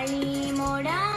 Ánimo, morado.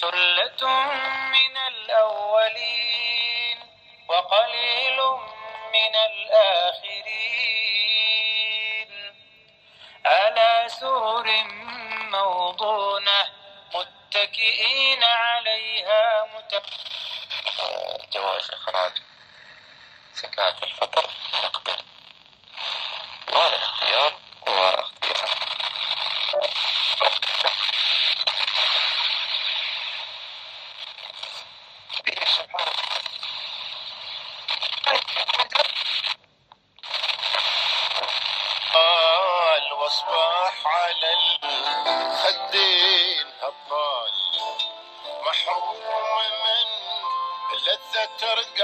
ثلة من الأولين وقليل من الآخرين. على سور موضونة متكئين عليها مت... جواز إخراج زكاة الفطر. تقبل والاختيار واختيار الوصباح على الخدين هبال. محروم من لذة رقادي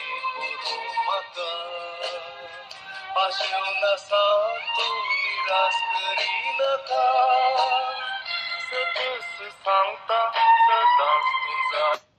करू म्हाका आशेव नसा तू निराश करी नका सदस सांगता सदा तुझा तुझो